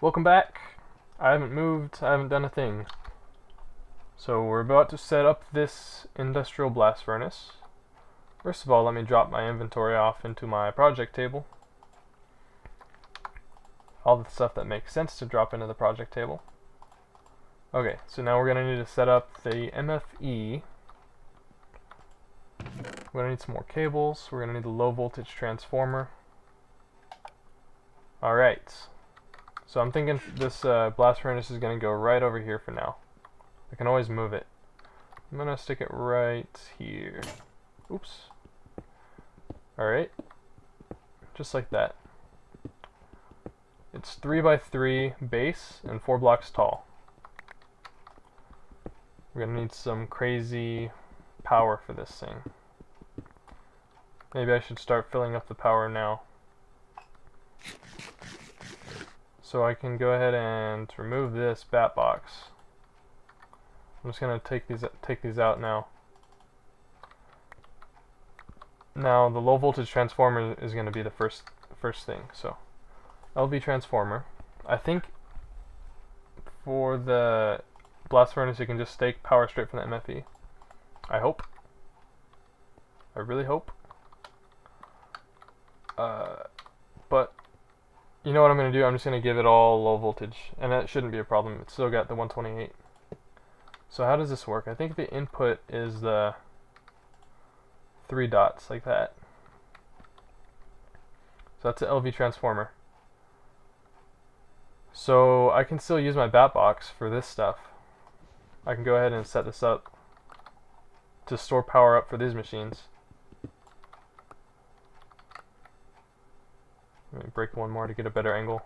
Welcome back. I haven't moved, I haven't done a thing. So we're about to set up this industrial blast furnace. First of all, let me drop my inventory off into my project table. All the stuff that makes sense to drop into the project table. Okay, so now we're going to need to set up the MFE. We're going to need some more cables. We're going to need the low voltage transformer. Alright. So I'm thinking this uh, blast furnace is going to go right over here for now. I can always move it. I'm going to stick it right here. Oops. Alright. Just like that. It's 3 by 3 base and 4 blocks tall. We're going to need some crazy power for this thing. Maybe I should start filling up the power now. So I can go ahead and remove this bat box. I'm just gonna take these take these out now. Now the low voltage transformer is gonna be the first first thing. So LV transformer. I think for the blast furnace you can just take power straight from the MFE. I hope. I really hope. Uh, but you know what I'm going to do? I'm just going to give it all low voltage, and that shouldn't be a problem. It's still got the 128. So how does this work? I think the input is the three dots, like that. So that's an LV transformer. So I can still use my bat box for this stuff. I can go ahead and set this up to store power up for these machines. Let me break one more to get a better angle.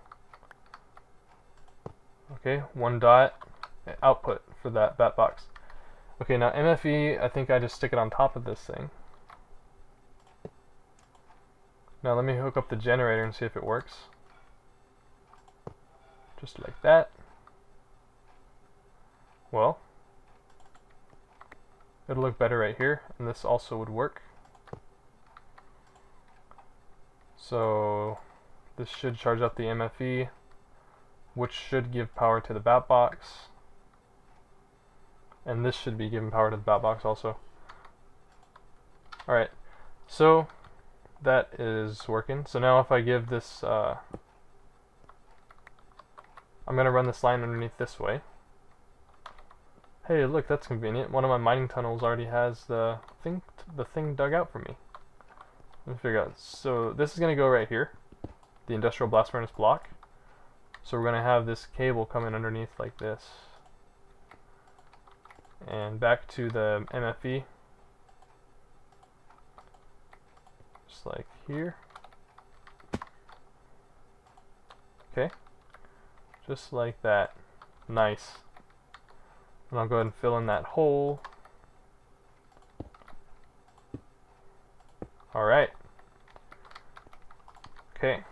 Okay, one dot eh, output for that bat box. Okay, now MFE, I think I just stick it on top of this thing. Now let me hook up the generator and see if it works. Just like that. Well, it'll look better right here, and this also would work. So this should charge up the MFE, which should give power to the bat box. And this should be giving power to the bat box also. Alright, so that is working. So now if I give this, uh, I'm going to run this line underneath this way. Hey, look, that's convenient. One of my mining tunnels already has the thing, the thing dug out for me. Let me figure out. So this is going to go right here the industrial blast furnace block. So we're going to have this cable coming underneath like this. And back to the MFE. Just like here. Okay. Just like that. Nice. And I'll go ahead and fill in that hole. Alright. Okay.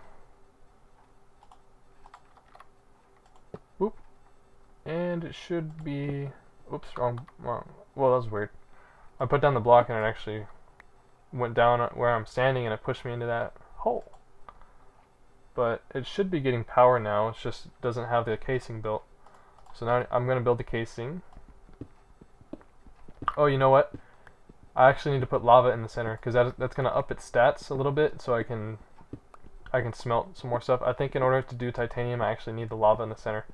And it should be... Oops, wrong, wrong. Well, that was weird. I put down the block and it actually went down where I'm standing and it pushed me into that hole. But it should be getting power now, it just doesn't have the casing built. So now I'm going to build the casing. Oh, you know what? I actually need to put lava in the center because that, that's going to up its stats a little bit so I can I can smelt some more stuff. I think in order to do titanium I actually need the lava in the center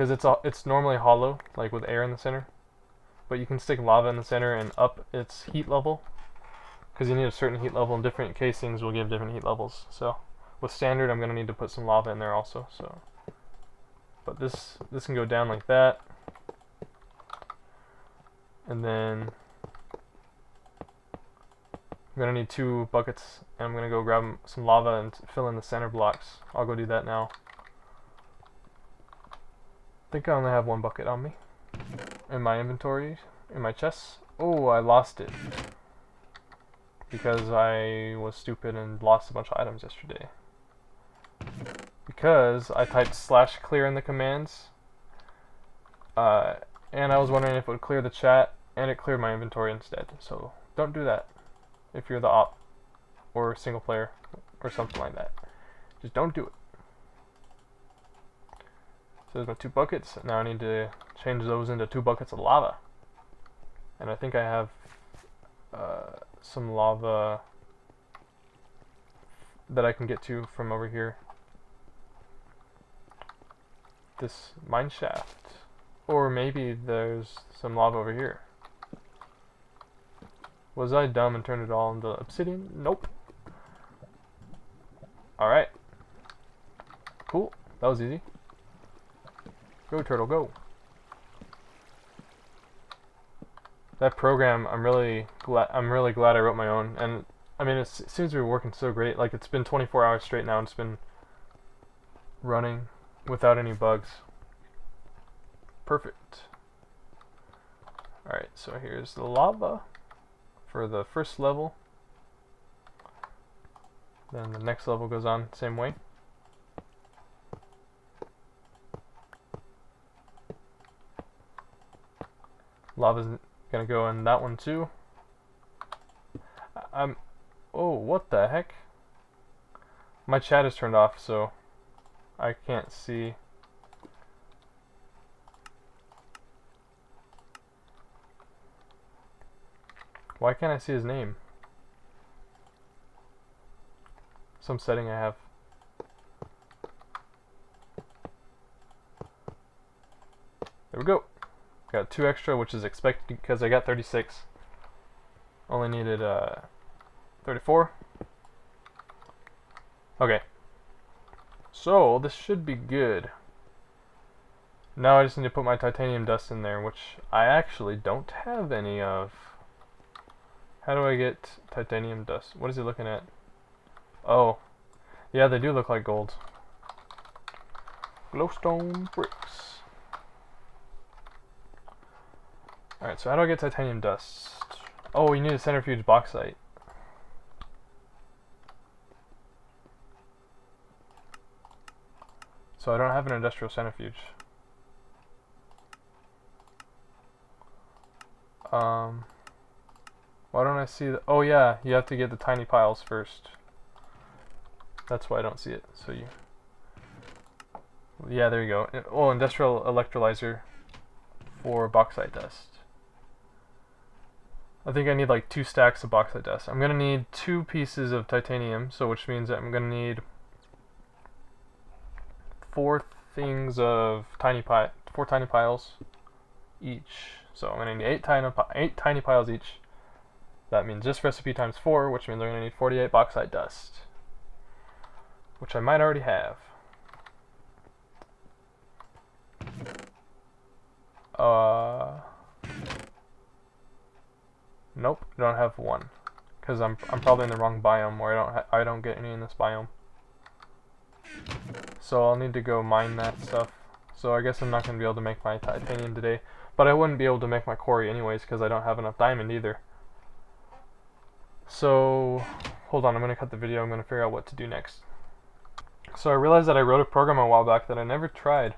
because it's it's normally hollow, like with air in the center. But you can stick lava in the center and up its heat level, because you need a certain heat level, and different casings will give different heat levels. So with standard, I'm going to need to put some lava in there also. So, but this this can go down like that, and then I'm going to need two buckets, and I'm going to go grab some lava and fill in the center blocks. I'll go do that now. I think I only have one bucket on me. In my inventory, in my chest. Oh, I lost it. Because I was stupid and lost a bunch of items yesterday. Because I typed slash clear in the commands. Uh, and I was wondering if it would clear the chat, and it cleared my inventory instead. So don't do that if you're the op or single player or something like that. Just don't do it. So there's my two buckets. Now I need to change those into two buckets of lava. And I think I have uh, some lava that I can get to from over here. This mine shaft. Or maybe there's some lava over here. Was I dumb and turned it all into obsidian? Nope. Alright. Cool. That was easy. Go turtle, go. That program, I'm really glad. I'm really glad I wrote my own, and I mean, it seems to be working so great. Like it's been 24 hours straight now, and it's been running without any bugs. Perfect. Alright, so here's the lava for the first level. Then the next level goes on same way. Lava's gonna go in that one too. I'm. Oh, what the heck? My chat is turned off, so I can't see. Why can't I see his name? Some setting I have. There we go. Got two extra, which is expected because I got 36. Only needed uh, 34. Okay. So, this should be good. Now I just need to put my titanium dust in there, which I actually don't have any of. How do I get titanium dust? What is he looking at? Oh. Yeah, they do look like gold. Glowstone bricks. Alright, so how do I get titanium dust? Oh, you need a centrifuge bauxite. So I don't have an industrial centrifuge. Um, why don't I see the... Oh yeah, you have to get the tiny piles first. That's why I don't see it. So you... Yeah, there you go. Oh, industrial electrolyzer for bauxite dust. I think I need like two stacks of bauxite dust. I'm gonna need two pieces of titanium, so which means that I'm gonna need four things of tiny pi four tiny piles each. So I'm gonna need eight tiny eight tiny piles each. That means this recipe times four, which means I'm gonna need 48 bauxite dust, which I might already have. Uh. Nope, I don't have one. Because I'm, I'm probably in the wrong biome where I don't, I don't get any in this biome. So I'll need to go mine that stuff. So I guess I'm not going to be able to make my titanium today. But I wouldn't be able to make my quarry anyways because I don't have enough diamond either. So, hold on, I'm going to cut the video. I'm going to figure out what to do next. So I realized that I wrote a program a while back that I never tried.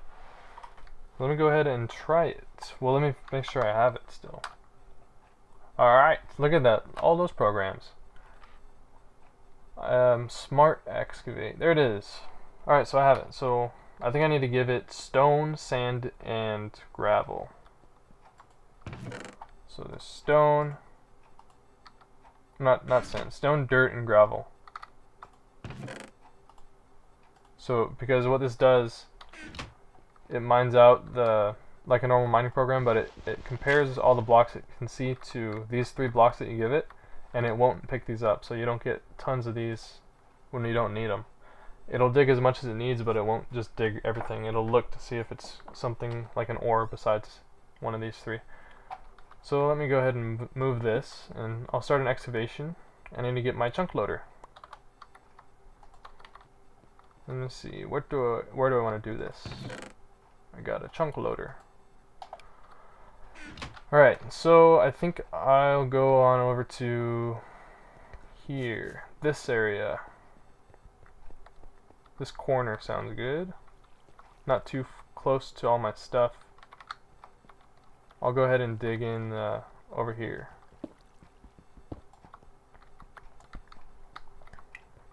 Let me go ahead and try it. Well, let me make sure I have it still. Alright, look at that. All those programs. Um, smart excavate. There it is. Alright, so I have it. So I think I need to give it stone, sand, and gravel. So the stone, not not sand, stone, dirt, and gravel. So because what this does, it mines out the like a normal mining program, but it, it compares all the blocks it can see to these three blocks that you give it, and it won't pick these up, so you don't get tons of these when you don't need them. It'll dig as much as it needs, but it won't just dig everything. It'll look to see if it's something like an ore besides one of these three. So let me go ahead and move this, and I'll start an excavation. I need to get my chunk loader. Let me see, where do I, where do I want to do this? I got a chunk loader. Alright, so I think I'll go on over to here, this area. This corner sounds good. Not too close to all my stuff. I'll go ahead and dig in uh, over here.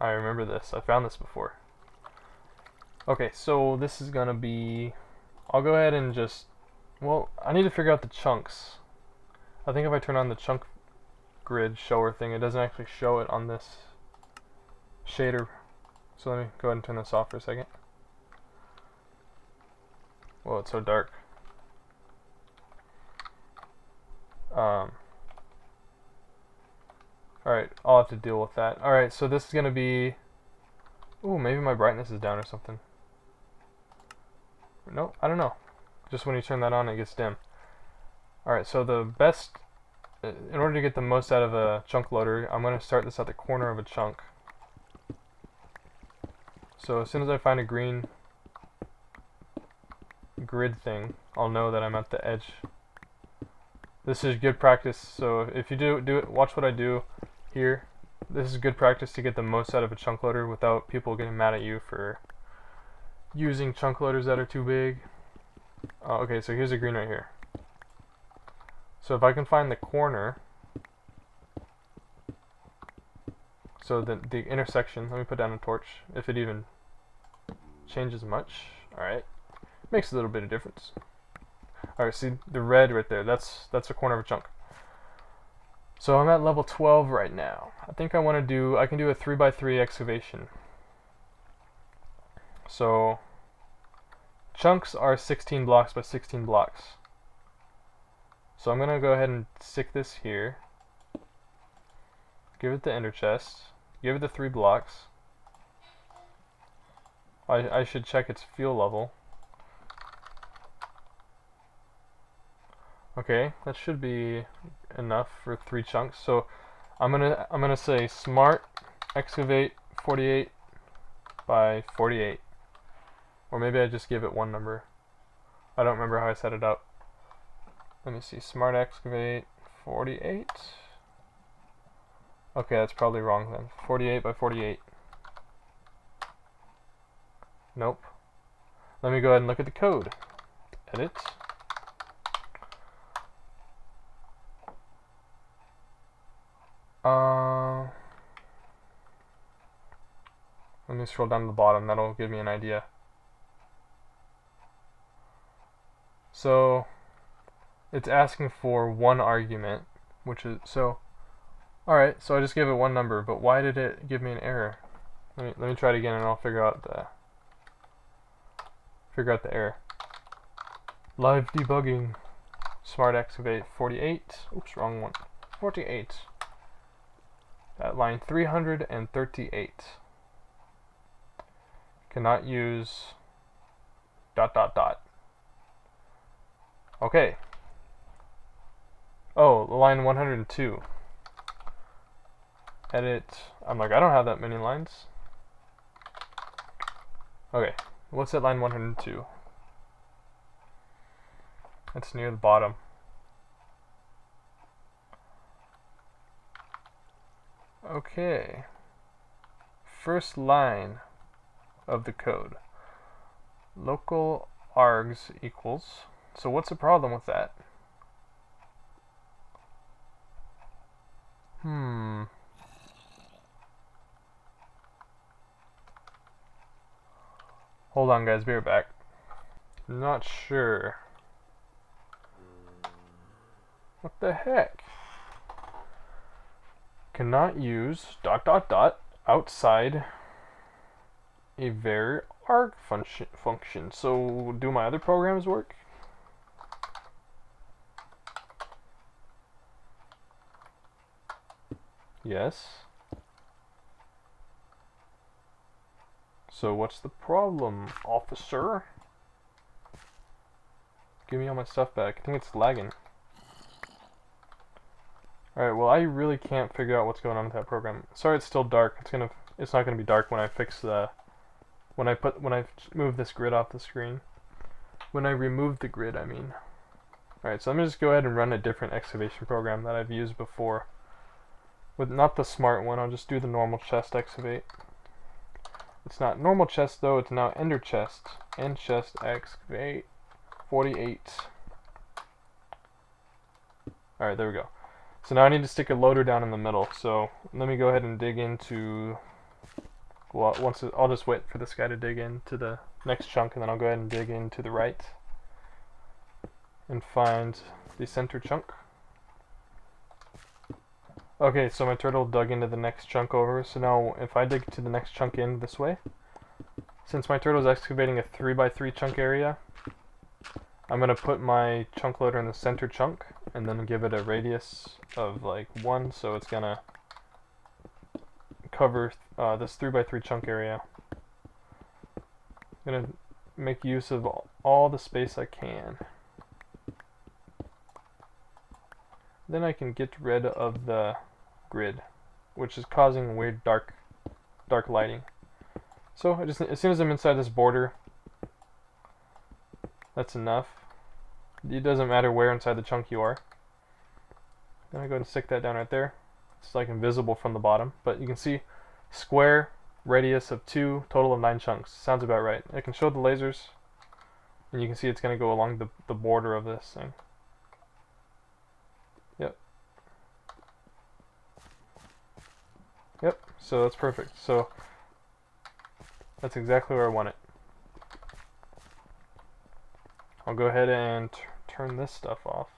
I remember this. I found this before. Okay, so this is gonna be I'll go ahead and just, well, I need to figure out the chunks. I think if I turn on the chunk grid shower thing, it doesn't actually show it on this shader. So let me go ahead and turn this off for a second. Well, it's so dark. Um, Alright, I'll have to deal with that. Alright, so this is going to be... Ooh, maybe my brightness is down or something. No, I don't know. Just when you turn that on, it gets dim. Alright, so the best... Uh, in order to get the most out of a chunk loader, I'm going to start this at the corner of a chunk. So as soon as I find a green grid thing, I'll know that I'm at the edge. This is good practice, so if you do do it, watch what I do here. This is good practice to get the most out of a chunk loader without people getting mad at you for using chunk loaders that are too big. Uh, okay, so here's a green right here. So if I can find the corner, so the, the intersection, let me put down a torch, if it even changes much. Alright, makes a little bit of difference. Alright, see the red right there, that's, that's a corner of a chunk. So I'm at level 12 right now. I think I want to do, I can do a 3x3 excavation. So chunks are 16 blocks by 16 blocks. So I'm going to go ahead and stick this here. Give it the ender chest. Give it the three blocks. I, I should check its fuel level. Okay, that should be enough for three chunks. So I'm gonna I'm gonna say smart excavate 48 by 48. Or maybe I just give it one number. I don't remember how I set it up. Let me see. Smart excavate 48. Okay, that's probably wrong then. 48 by 48. Nope. Let me go ahead and look at the code. Edit. Uh, let me scroll down to the bottom, that'll give me an idea. So, it's asking for one argument, which is, so, alright, so I just gave it one number, but why did it give me an error? Let me, let me try it again and I'll figure out the, figure out the error. Live debugging, smart excavate 48, oops, wrong one, 48 at line 338. Cannot use dot dot dot. Okay. Oh, line 102. Edit. I'm like, I don't have that many lines. Okay, what's at line 102? It's near the bottom. Okay. First line of the code. Local args equals. So what's the problem with that? Hmm. Hold on guys, be right back. Not sure. What the heck? cannot use dot dot dot outside a var arg function function. So do my other programs work? Yes. So what's the problem, officer? Give me all my stuff back. I think it's lagging. Alright, well I really can't figure out what's going on with that program. Sorry it's still dark. It's gonna it's not gonna be dark when I fix the when I put when I move this grid off the screen. When I remove the grid, I mean. Alright, so let me just go ahead and run a different excavation program that I've used before. With not the smart one, I'll just do the normal chest excavate. It's not normal chest though, it's now ender chest. End chest excavate 48. Alright, there we go. So now I need to stick a loader down in the middle. So let me go ahead and dig into, well, once it, I'll just wait for this guy to dig into the next chunk and then I'll go ahead and dig into the right. and find the center chunk. Okay, so my turtle dug into the next chunk over, so now if I dig to the next chunk in this way, since my turtle is excavating a 3x3 chunk area, I'm going to put my chunk loader in the center chunk, and then give it a radius of like 1, so it's going to cover uh, this 3x3 chunk area. I'm going to make use of all the space I can. Then I can get rid of the grid, which is causing weird dark, dark lighting. So I just, as soon as I'm inside this border, that's enough. It doesn't matter where inside the chunk you are. I'm gonna go and stick that down right there. It's like invisible from the bottom, but you can see square radius of two, total of nine chunks. Sounds about right. I can show the lasers, and you can see it's gonna go along the, the border of this thing. Yep, so that's perfect. So that's exactly where I want it. I'll go ahead and turn this stuff off.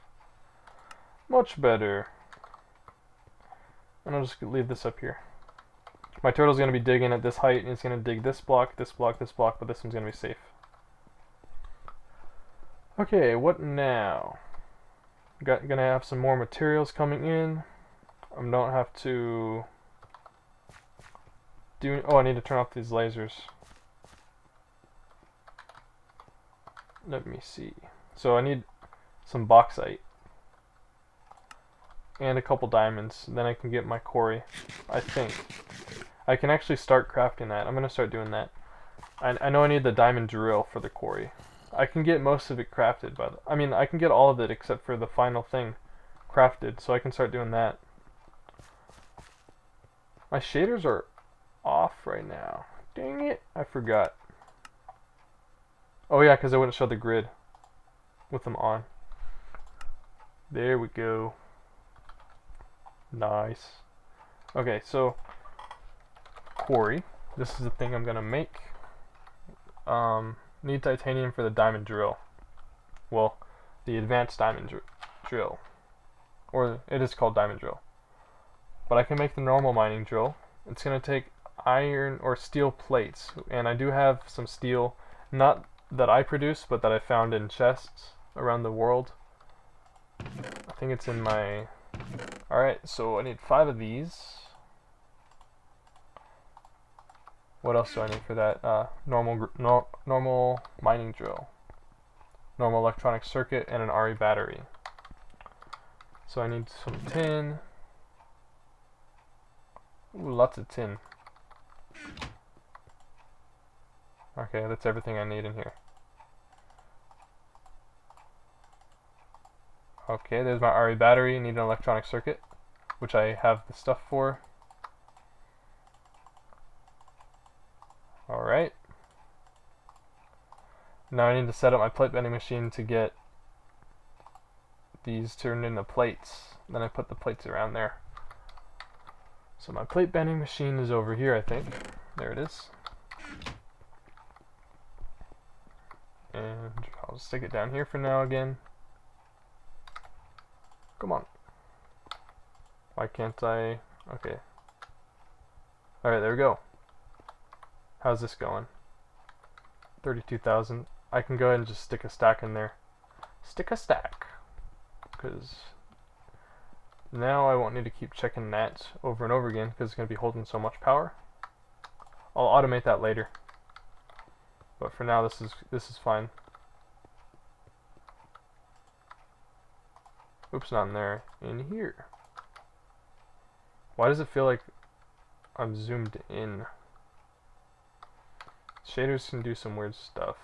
Much better. And I'll just leave this up here. My turtle's going to be digging at this height, and it's going to dig this block, this block, this block, but this one's going to be safe. Okay, what now? Got, gonna have some more materials coming in. I don't have to doing... Oh, I need to turn off these lasers. Let me see. So I need some bauxite. And a couple diamonds. Then I can get my quarry. I think. I can actually start crafting that. I'm going to start doing that. I, I know I need the diamond drill for the quarry. I can get most of it crafted, but I mean, I can get all of it except for the final thing crafted, so I can start doing that. My shaders are off right now. Dang it, I forgot. Oh yeah, because I wouldn't show the grid with them on. There we go. Nice. Okay, so quarry. This is the thing I'm gonna make. Um, need titanium for the diamond drill. Well, the advanced diamond dr drill, or it is called diamond drill. But I can make the normal mining drill. It's gonna take iron or steel plates, and I do have some steel, not that I produce, but that I found in chests around the world. I think it's in my... Alright, so I need five of these. What else do I need for that? Uh, normal, no, normal mining drill. Normal electronic circuit and an RE battery. So I need some tin. Ooh, lots of tin. Okay, that's everything I need in here. Okay, there's my RE battery. Need an electronic circuit, which I have the stuff for. Alright. Now I need to set up my plate bending machine to get these turned into plates. Then I put the plates around there. So my plate bending machine is over here, I think. There it is. And I'll stick it down here for now again. Come on. Why can't I? Okay. Alright, there we go. How's this going? 32,000. I can go ahead and just stick a stack in there. Stick a stack. Because now I won't need to keep checking that over and over again because it's going to be holding so much power. I'll automate that later. But for now, this is this is fine. Oops, not in there. In here. Why does it feel like I'm zoomed in? Shaders can do some weird stuff.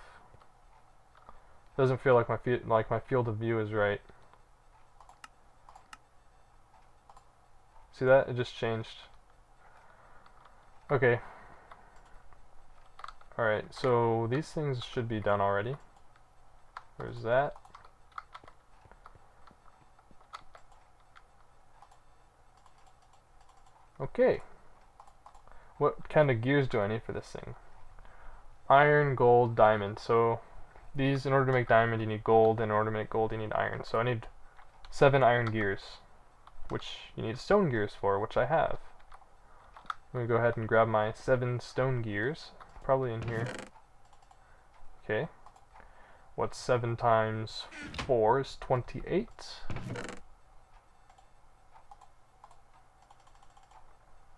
Doesn't feel like my like my field of view is right. See that? It just changed. Okay, Alright, so these things should be done already. Where's that? Okay. What kind of gears do I need for this thing? Iron, gold, diamond. So these, in order to make diamond, you need gold. In order to make gold, you need iron. So I need seven iron gears, which you need stone gears for, which I have. I'm going to go ahead and grab my seven stone gears, probably in here. Okay. What's 7 times 4 is 28.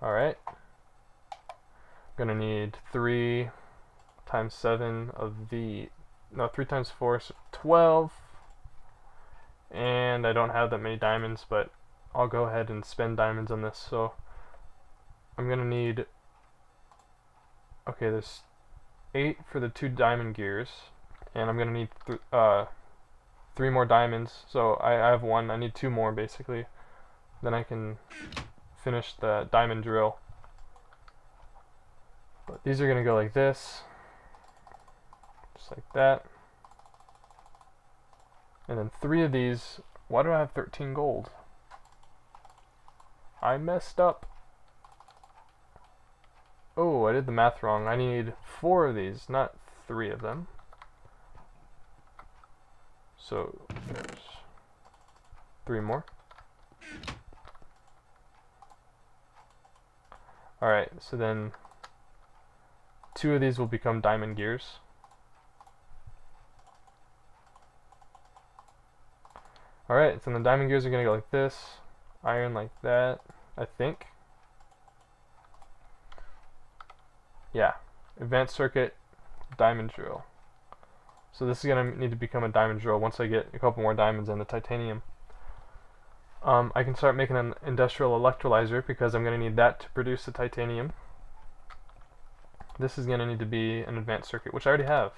Alright. I'm Gonna need 3 times 7 of the... No, 3 times 4 is 12. And I don't have that many diamonds, but I'll go ahead and spend diamonds on this. So I'm gonna need... Okay, there's 8 for the 2 diamond gears and I'm gonna need th uh, three more diamonds. So I, I have one. I need two more basically. Then I can finish the diamond drill. But these are gonna go like this, just like that. And then three of these. Why do I have 13 gold? I messed up. Oh, I did the math wrong. I need four of these, not three of them. So there's three more. Alright, so then two of these will become diamond gears. Alright, so the diamond gears are going to go like this, iron like that, I think. Yeah, advanced circuit, diamond drill. So this is going to need to become a diamond drill once I get a couple more diamonds and the titanium. Um, I can start making an industrial electrolyzer because I'm going to need that to produce the titanium. This is going to need to be an advanced circuit, which I already have.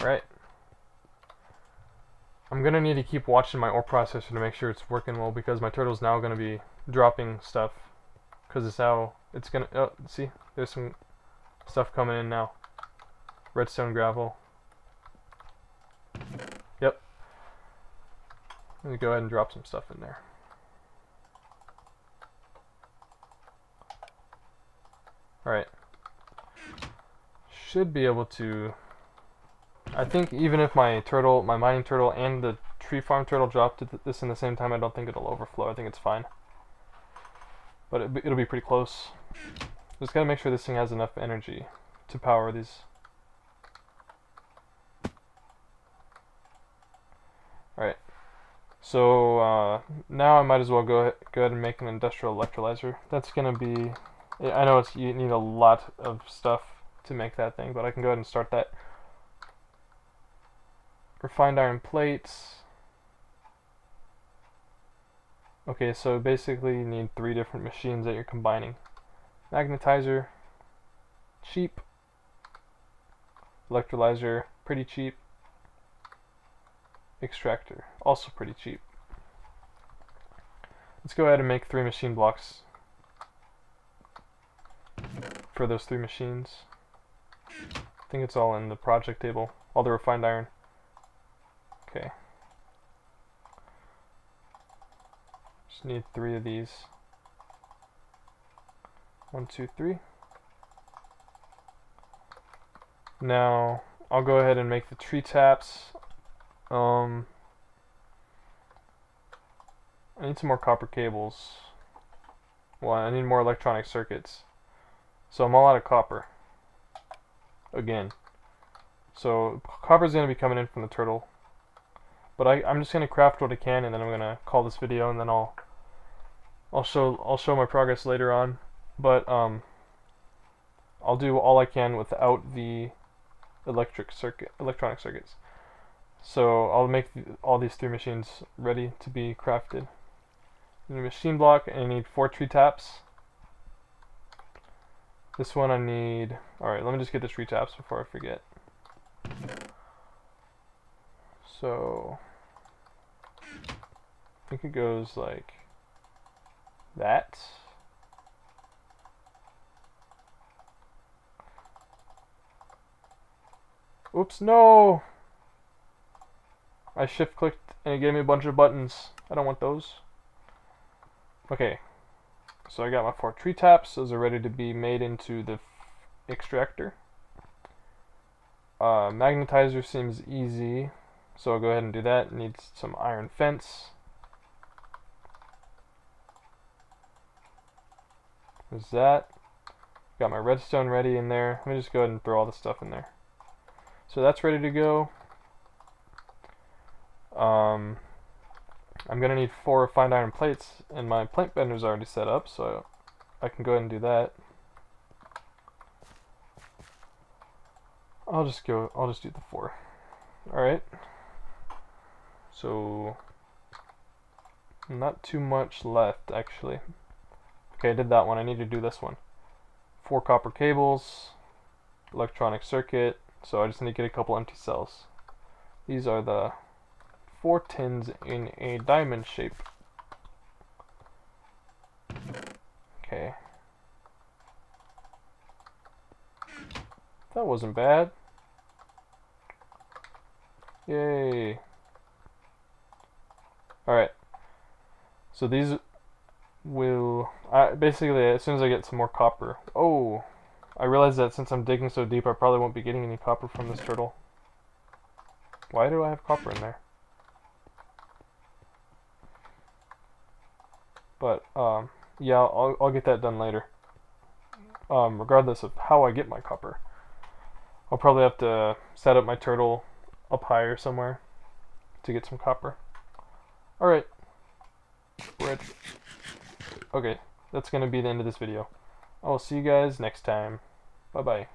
Alright. I'm going to need to keep watching my ore processor to make sure it's working well because my turtle's now going to be dropping stuff because it's now, it's going to, oh, see, there's some stuff coming in now. Redstone gravel. Yep. Let me go ahead and drop some stuff in there. Alright. Should be able to... I think even if my turtle, my mining turtle and the tree farm turtle dropped this in the same time, I don't think it'll overflow. I think it's fine. But it'll be pretty close. Just gotta make sure this thing has enough energy to power these. Alright. So uh, now I might as well go, go ahead and make an industrial electrolyzer. That's gonna be... I know it's you need a lot of stuff to make that thing, but I can go ahead and start that. Refined iron plates. Okay, so basically you need three different machines that you're combining. Magnetizer, cheap. Electrolyzer, pretty cheap. Extractor, also pretty cheap. Let's go ahead and make three machine blocks for those three machines. I think it's all in the project table, all the refined iron. Okay. Just need three of these. One, two, three. Now, I'll go ahead and make the tree taps. Um, I need some more copper cables. Well, I need more electronic circuits. So I'm all out of copper. Again. So copper is going to be coming in from the turtle. But I, I'm just going to craft what I can and then I'm going to call this video and then I'll I'll show I'll show my progress later on but um, I'll do all I can without the electric circuit, electronic circuits. So I'll make all these three machines ready to be crafted. In a machine block, and I need four tree taps. This one I need. All right, let me just get the tree taps before I forget. So I think it goes like that. Oops, no! I shift clicked and it gave me a bunch of buttons. I don't want those. Okay, so I got my four tree taps. Those are ready to be made into the extractor. Uh, magnetizer seems easy, so I'll go ahead and do that. Needs some iron fence. There's that. Got my redstone ready in there. Let me just go ahead and throw all the stuff in there. So that's ready to go. Um, I'm going to need four refined iron plates, and my plate bender's already set up, so I can go ahead and do that. I'll just go, I'll just do the four. Alright. So, not too much left, actually. Okay, I did that one. I need to do this one. Four copper cables, electronic circuit, so I just need to get a couple empty cells. These are the four tins in a diamond shape. Okay. That wasn't bad. Yay. Alright. So these will... I, basically, as soon as I get some more copper... Oh! I realize that since I'm digging so deep, I probably won't be getting any copper from this turtle. Why do I have copper in there? But, um, yeah, I'll, I'll get that done later. Um, regardless of how I get my copper. I'll probably have to set up my turtle up higher somewhere to get some copper. Alright. Red. Okay, that's going to be the end of this video. I will see you guys next time. Bye-bye.